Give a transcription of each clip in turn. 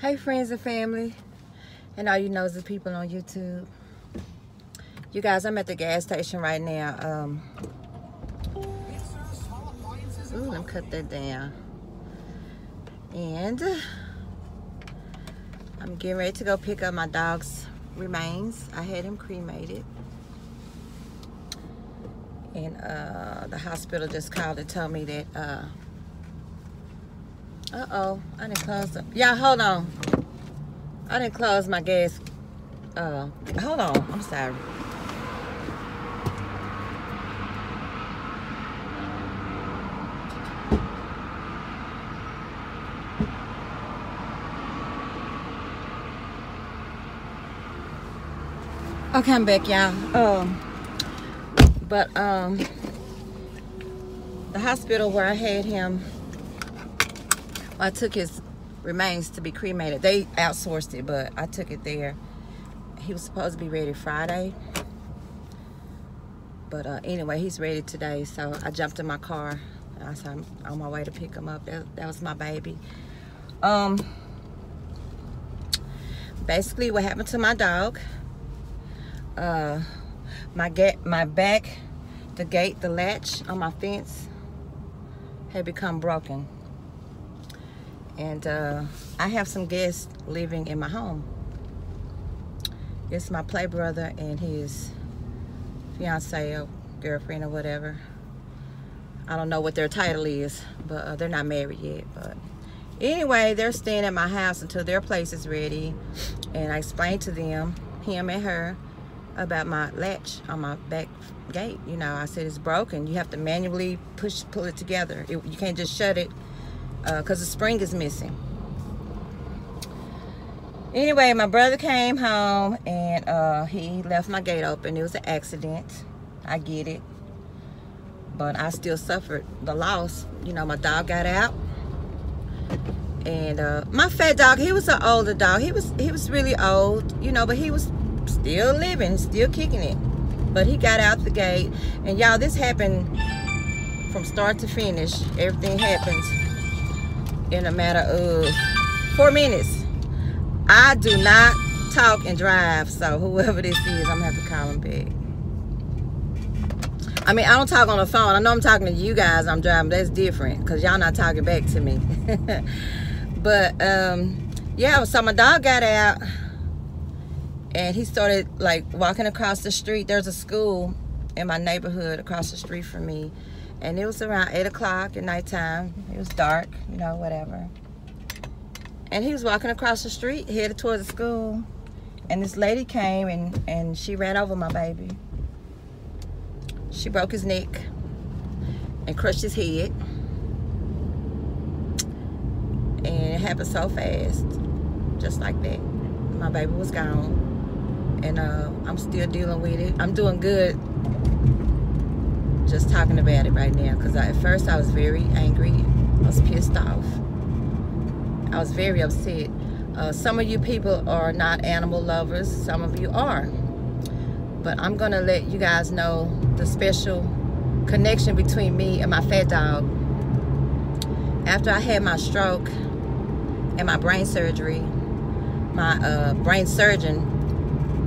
Hey friends and family and all you nosy people on YouTube. You guys, I'm at the gas station right now. Um, ooh, let me cut that down. And I'm getting ready to go pick up my dog's remains. I had him cremated. And uh, the hospital just called and told me that uh, uh-oh, I didn't close the, yeah, hold on. I didn't close my gas, uh, hold on, I'm sorry. Okay, I'm back, y'all. Um, but, um, the hospital where I had him I took his remains to be cremated. They outsourced it, but I took it there. He was supposed to be ready Friday. But uh, anyway, he's ready today. So I jumped in my car. I said I'm on my way to pick him up. That, that was my baby. Um, basically, what happened to my dog? Uh, my gate, my back, the gate, the latch on my fence had become broken and uh, I have some guests living in my home. It's my play brother and his fiance or girlfriend or whatever. I don't know what their title is, but uh, they're not married yet. But anyway, they're staying at my house until their place is ready. And I explained to them, him and her, about my latch on my back gate. You know, I said it's broken. You have to manually push, pull it together. It, you can't just shut it because uh, the spring is missing. Anyway, my brother came home and uh, he left my gate open. It was an accident. I get it. But I still suffered the loss. You know, my dog got out. And uh, my fat dog, he was an older dog. He was he was really old, you know, but he was still living, still kicking it. But he got out the gate. And y'all, this happened from start to finish. Everything happens in a matter of four minutes. I do not talk and drive, so whoever this is, I'm gonna have to call him back. I mean, I don't talk on the phone. I know I'm talking to you guys. I'm driving. That's different because y'all not talking back to me. but um, yeah, so my dog got out and he started like walking across the street. There's a school in my neighborhood across the street from me and it was around 8 o'clock at nighttime. It was dark, you know, whatever. And he was walking across the street, headed towards the school. And this lady came and, and she ran over my baby. She broke his neck and crushed his head. And it happened so fast, just like that. My baby was gone. And uh, I'm still dealing with it. I'm doing good just talking about it right now because at first I was very angry. I was pissed off. I was very upset. Uh, some of you people are not animal lovers. Some of you are. But I'm going to let you guys know the special connection between me and my fat dog. After I had my stroke and my brain surgery, my uh, brain surgeon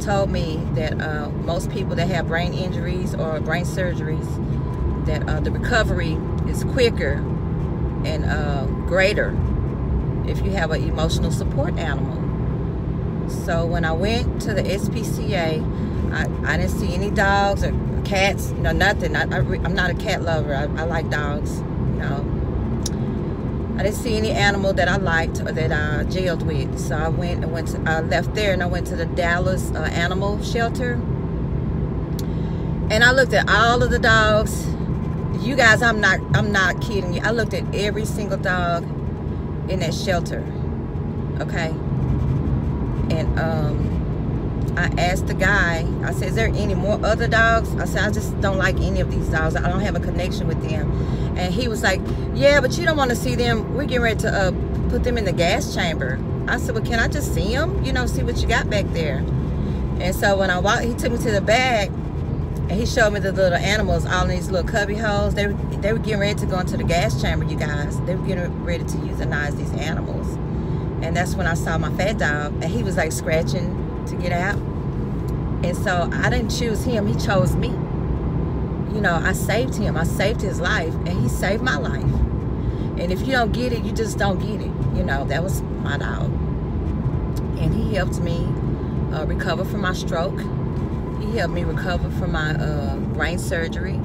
told me that uh, most people that have brain injuries or brain surgeries, that uh, the recovery is quicker and uh, greater if you have an emotional support animal. So when I went to the SPCA, I, I didn't see any dogs or cats, you know, nothing. I, I, am not a cat lover. I, I like dogs, you know. I didn't see any animal that I liked or that I jailed with. So I went and went to, I left there and I went to the Dallas uh, Animal Shelter. And I looked at all of the dogs. You guys, I'm not I'm not kidding you. I looked at every single dog in that shelter. Okay? And um I asked the guy, I said, is there any more other dogs? I said, I just don't like any of these dogs. I don't have a connection with them. And he was like, yeah, but you don't want to see them. We're getting ready to uh, put them in the gas chamber. I said, well, can I just see them? You know, see what you got back there. And so when I walked, he took me to the back and he showed me the little animals all in these little cubby holes. They they were getting ready to go into the gas chamber, you guys. They were getting ready to euthanize these animals. and that's when I saw my fat dog, and he was like scratching to get out. And so I didn't choose him; he chose me. You know, I saved him. I saved his life, and he saved my life. And if you don't get it, you just don't get it. You know, that was my dog, and he helped me uh, recover from my stroke. He helped me recover from my uh, brain surgery.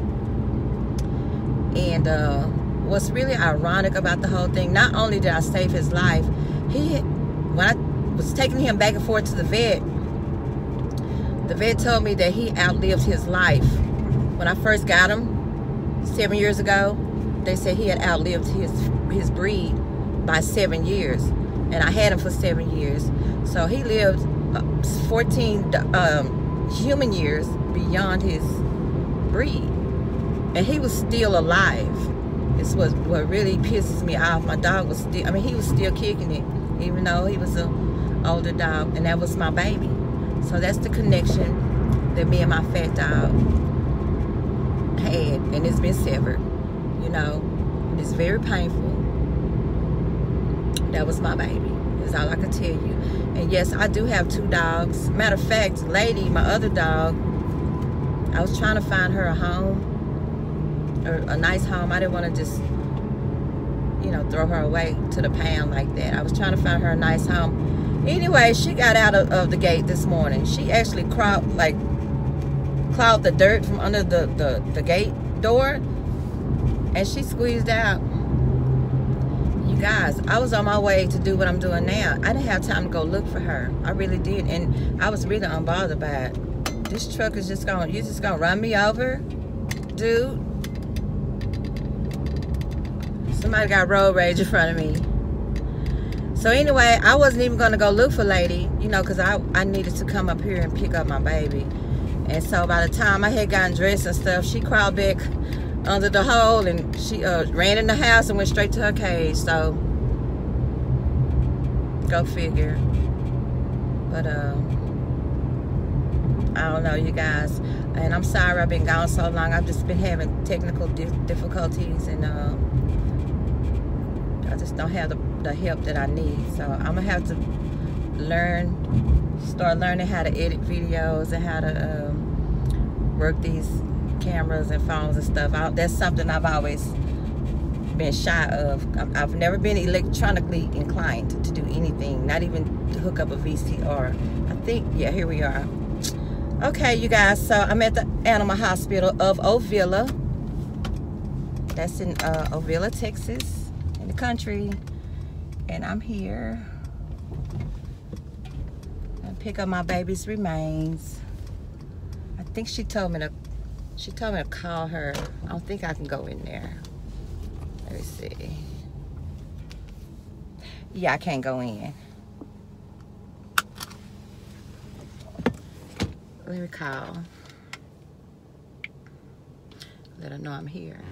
And uh, what's really ironic about the whole thing, not only did I save his life, he when I was taking him back and forth to the vet, the vet told me that he outlived his life. When I first got him seven years ago, they said he had outlived his his breed by seven years, and I had him for seven years. So he lived uh, 14 um, human years beyond his breed, and he was still alive. It's what what really pisses me off. My dog was still. I mean, he was still kicking it even though he was an older dog, and that was my baby. So that's the connection that me and my fat dog had, and it's been severed. You know, it's very painful. That was my baby. Is all I can tell you. And yes, I do have two dogs. Matter of fact, Lady, my other dog, I was trying to find her a home, or a nice home. I didn't want to just you know, throw her away to the pound like that. I was trying to find her a nice home. Anyway, she got out of, of the gate this morning. She actually crawled, like, clawed the dirt from under the, the, the gate door. And she squeezed out. You guys, I was on my way to do what I'm doing now. I didn't have time to go look for her. I really did. And I was really unbothered by it. This truck is just going, to you just going to run me over? Dude, Somebody got road rage in front of me. So anyway, I wasn't even going to go look for Lady, you know, because I, I needed to come up here and pick up my baby. And so by the time I had gotten dressed and stuff, she crawled back under the hole and she uh, ran in the house and went straight to her cage. So, go figure. But, uh, I don't know, you guys. And I'm sorry I've been gone so long. I've just been having technical difficulties and, uh, just don't have the, the help that I need. So I'm gonna have to learn, start learning how to edit videos and how to um, work these cameras and phones and stuff. I, that's something I've always been shy of. I've never been electronically inclined to do anything, not even to hook up a VCR. I think, yeah, here we are. Okay, you guys, so I'm at the Animal Hospital of Ovilla. That's in uh, Ovilla, Texas the country and I'm here and pick up my baby's remains. I think she told me to she told me to call her. I don't think I can go in there. Let me see. Yeah, I can't go in. Let me call. Let her know I'm here.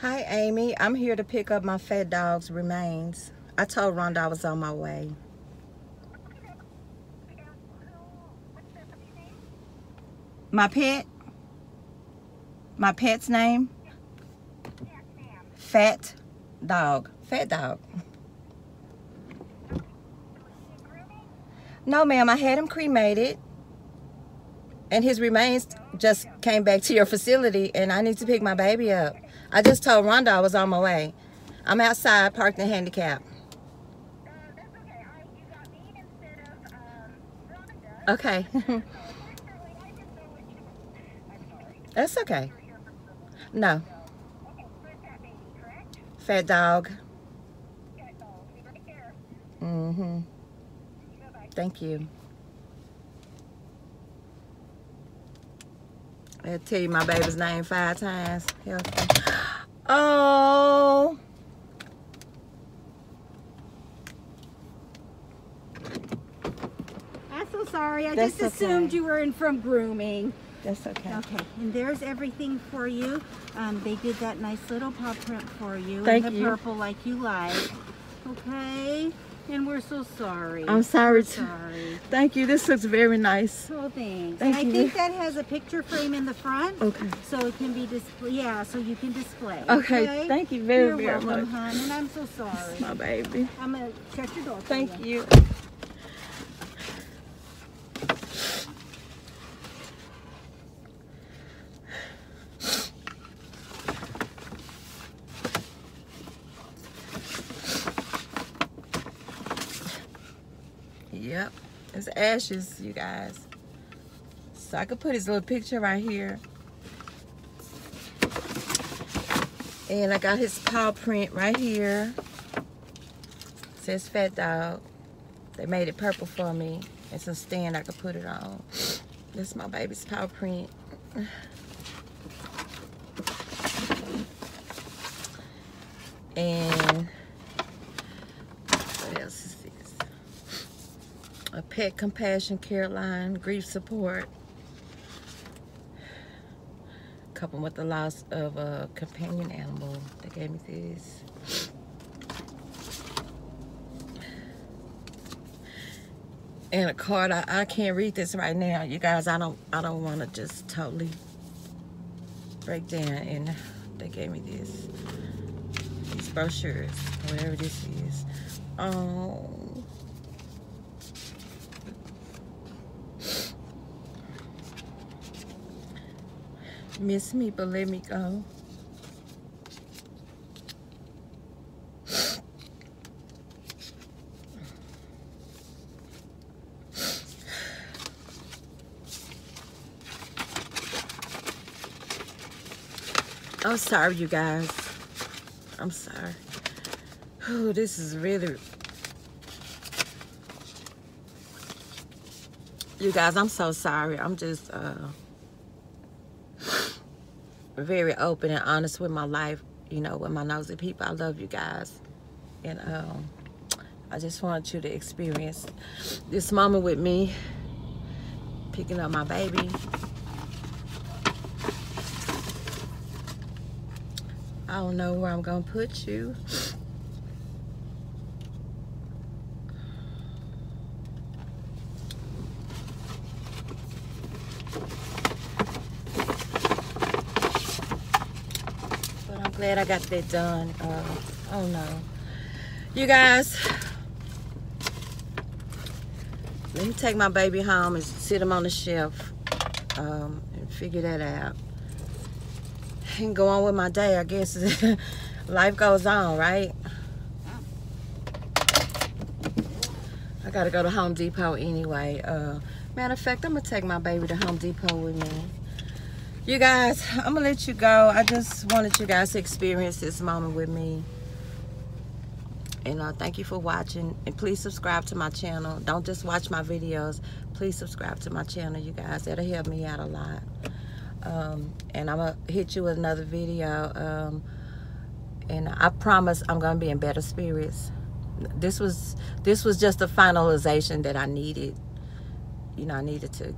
Hi, Amy. I'm here to pick up my fat dog's remains. I told Rhonda I was on my way. My pet? My pet's name? Fat dog. Fat dog. No, ma'am. I had him cremated. And his remains just came back to your facility and I need to pick my baby up. I just told Rhonda I was on my way. I'm outside parked in handicap. okay. that's okay. No. Fat dog. Mm-hmm. Thank you. I'll tell you my baby's name five times. Oh. I'm so sorry. I That's just assumed okay. you were in from grooming. That's okay. Okay, and there's everything for you. Um, they did that nice little paw print for you Thank in the you. purple like you like. Okay. And we're so sorry. I'm sorry sorry. Thank you. This looks very nice. Oh, thanks. Thank and you. I think that has a picture frame in the front. Okay. So it can be display. Yeah, so you can display. Okay. Thank you very, You're very welcome, much. hon. And I'm so sorry. My baby. I'm gonna check your door. Thank you. Yep, it's ashes, you guys. So I could put his little picture right here. And I got his paw print right here. says Fat Dog. They made it purple for me. It's a stand I could put it on. That's my baby's paw print. And what else is this? A pet compassion care line, grief support. coupled with the loss of a companion animal. They gave me this. and a card. I, I can't read this right now, you guys. I don't I don't want to just totally break down. And they gave me this these brochures, whatever this is. Oh. Miss me, but let me go. I'm sorry, you guys. I'm sorry. Oh, this is really... You guys, I'm so sorry. I'm just uh, very open and honest with my life, you know, with my nosy people. I love you guys. And um, I just want you to experience this moment with me, picking up my baby. I don't know where I'm gonna put you. But I'm I got that done. Uh, I don't. You guys, let me take my baby home and sit him on the shelf um, and figure that out and go on with my day, I guess. Life goes on, right? I gotta go to Home Depot anyway. Uh, matter of fact, I'm gonna take my baby to Home Depot with me. You guys, I'm gonna let you go. I just wanted you guys to experience this moment with me. And uh, thank you for watching. And please subscribe to my channel. Don't just watch my videos. Please subscribe to my channel, you guys. That'll help me out a lot. Um, and I'm gonna hit you with another video. Um, and I promise I'm gonna be in better spirits. This was this was just the finalization that I needed. You know, I needed to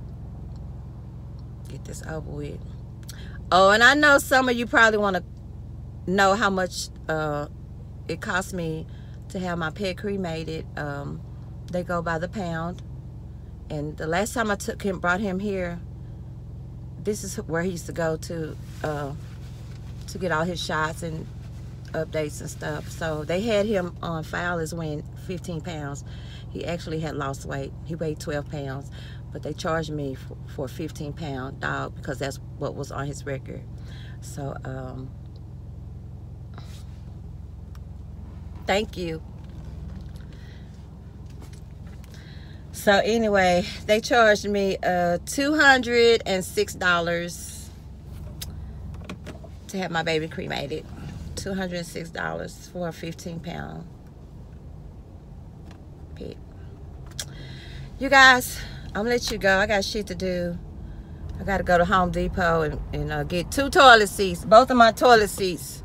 get this over with. Oh, and I know some of you probably want to know how much uh, it cost me to have my pet cremated. Um, they go by the pound. And the last time I took him, brought him here, this is where he used to go to uh, to get all his shots and updates and stuff. So they had him on file as weighing 15 pounds. He actually had lost weight. He weighed 12 pounds, but they charged me for, a 15 pound dog because that's what was on his record. So um, thank you. So anyway, they charged me uh, $206 to have my baby cremated. $206 for a 15 pound pig. You guys, I'm gonna let you go. I got shit to do. I gotta go to Home Depot and, and uh, get two toilet seats. Both of my toilet seats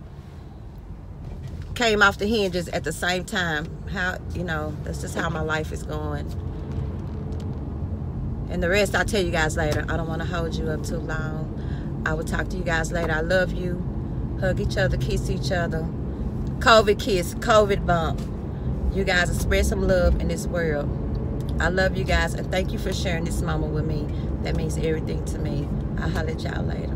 came off the hinges at the same time. How, you know, that's just how my life is going. And the rest I'll tell you guys later. I don't want to hold you up too long. I will talk to you guys later. I love you. Hug each other, kiss each other. COVID kiss, COVID bump. You guys spread some love in this world. I love you guys and thank you for sharing this moment with me. That means everything to me. I'll holler at y'all later.